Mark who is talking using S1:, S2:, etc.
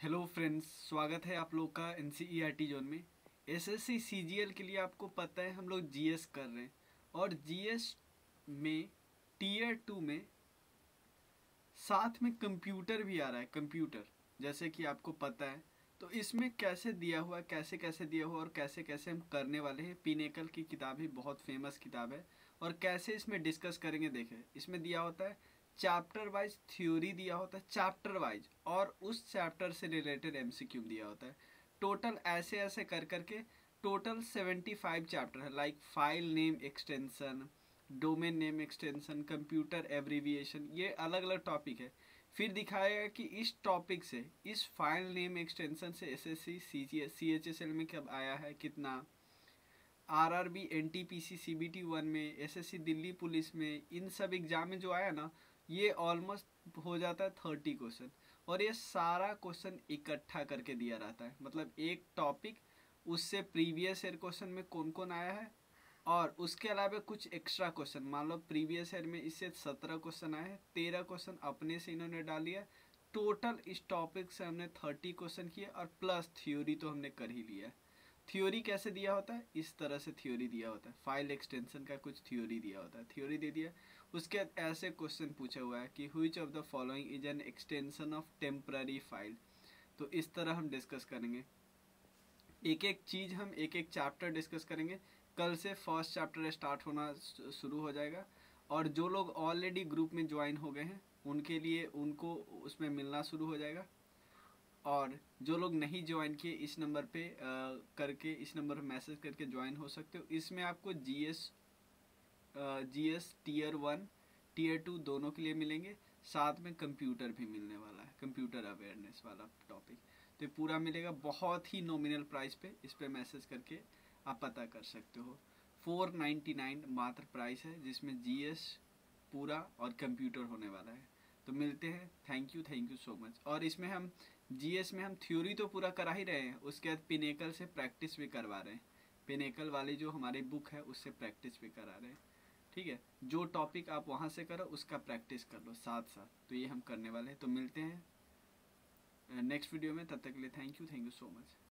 S1: Hello friends, स्वागत है आप लोग का एनसीईआरटी जोन में। एसएससी सीजीएल के लिए आपको पता है हम लोग जीएस कर रहे हैं। और जीएस में टीयर टू में, साथ में कंप्यूटर भी आ रहा है कंप्यूटर जैसे कि आपको पता है। तो इसमें कैसे दिया हुआ, कैसे कैसे दिया हुआ और कैसे कैसे हम करने वाले हैं पिनेकल की किताब ही, बहुत फ़ेमस किताब है। और कैसे इसमें डिस्कस करेंगे, देखें। इसमें दिया होता है चैप्टर वाइज थ्योरी दिया होता है चैप्टर वाइज और उस चैप्टर से रिलेटेड एमसीक्यू दिया होता है। टोटल ऐसे ऐसे कर करके टोटल सेवेंटी फाइव चैप्टर है like file name extension domain name extension computer abbreviation ये अलग अलग टॉपिक है। फिर दिखाएगा कि इस टॉपिक से, इस फ़ाइल नेम एक्सटेंशन से एस एस सी सी में कब आया है, कितना? R R B N T P C C B T one में S S C Delhi police में, इन सब एग्ज़ाम में जो आया ना ये ऑलमोस्ट हो जाता है थर्टी क्वेश्चन और ये सारा क्वेश्चन इकट्ठा करके दिया रहता है। मतलब एक टॉपिक उससे प्रीवियस ईयर क्वेश्चन में कौन कौन आया है? और उसके अलावा कुछ एक्स्ट्रा क्वेश्चन मान लो प्रीवियस ईयर में इससे सत्रह क्वेश्चन आए हैं, तेरह क्वेश्चन अपने से इन्होंने डाल लिया। टोटल इस टॉपिक से हमने थर्टी क्वेश्चन किए और प्लस थ्योरी तो हमने कर ही लिया है। थ्योरी कैसे दिया होता है? इस तरह से थ्योरी दिया होता है। फ़ाइल एक्सटेंशन का कुछ थ्योरी दिया होता है। थ्योरी दे दिया। उसके बाद ऐसे क्वेश्चन पूछा हुआ है कि which of the following is an extension of temporary file तो इस तरह हम डिस्कस करेंगे। एक एक चीज़ हम एक एक चैप्टर डिस्कस करेंगे। कल से फ़र्स्ट चैप्टर स्टार्ट होना शुरू हो जाएगा। और जो लोग ऑलरेडी ग्रुप में ज्वाइन हो गए हैं, उनके लिए, उनको उसमें मिलना शुरू हो जाएगा। और जो लोग नहीं ज्वाइन किए इस नंबर पे आ, करके इस नंबर पर मैसेज करके ज्वाइन हो सकते हो। इसमें आपको GS GS tier one tier two दोनों के लिए मिलेंगे। साथ में कंप्यूटर भी मिलने वाला है कंप्यूटर अवेयरनेस वाला टॉपिक तो ये पूरा मिलेगा बहुत ही नॉमिनल प्राइस पे इस पर मैसेज करके आप पता कर सकते हो। फोर नाइन्टी नाइन मात्र प्राइस है जिसमें जीएस पूरा और कंप्यूटर होने वाला है। तो मिलते हैं। Thank you thank you so much और इसमें हम जीएस में हम थ्योरी तो पूरा करा ही रहे हैं। उसके बाद पिनेकल से प्रैक्टिस भी करवा रहे हैं। पिनेकल वाली जो हमारी बुक है, उससे प्रैक्टिस भी करा रहे हैं। ठीक है? जो टॉपिक आप वहाँ से करो, उसका प्रैक्टिस कर लो साथ साथ। तो ये हम करने वाले हैं। तो मिलते हैं नेक्स्ट वीडियो में। तब तक के लिए thank you thank you so much